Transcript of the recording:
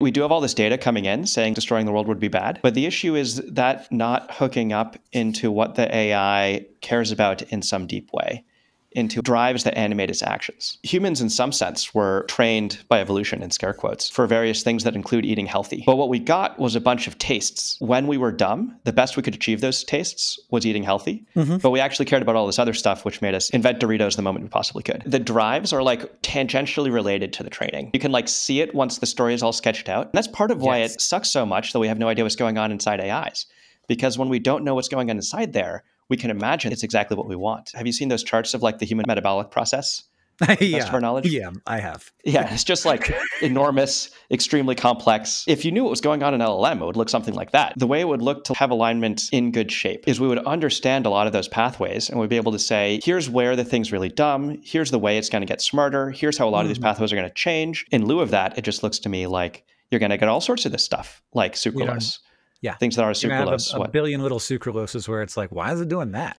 We do have all this data coming in saying destroying the world would be bad. But the issue is that not hooking up into what the AI cares about in some deep way into drives that animate its actions. Humans, in some sense, were trained by evolution, in scare quotes, for various things that include eating healthy. But what we got was a bunch of tastes. When we were dumb, the best we could achieve those tastes was eating healthy. Mm-hmm. But we actually cared about all this other stuff, which made us invent Doritos the moment we possibly could. The drives are like tangentially related to the training. You can like see it once the story is all sketched out. And that's part of why yes. it sucks so much that we have no idea what's going on inside AIs. Because when we don't know what's going on inside there, we can imagine it's exactly what we want. Have you seen those charts of like the human metabolic process? yeah. of our knowledge? Yeah, I have. Yeah, it's just like enormous, extremely complex. If you knew what was going on in LLM, it would look something like that. The way it would look to have alignment in good shape is we would understand a lot of those pathways and we'd be able to say, here's where the thing's really dumb, here's the way it's going to get smarter, here's how a lot of these mm-hmm. pathways are going to change. In lieu of that, it just looks to me like you're going to get all sorts of this stuff, like sucralose yeah things that are sucralose. You a, a billion little sucraloses where it's like, why is it doing that?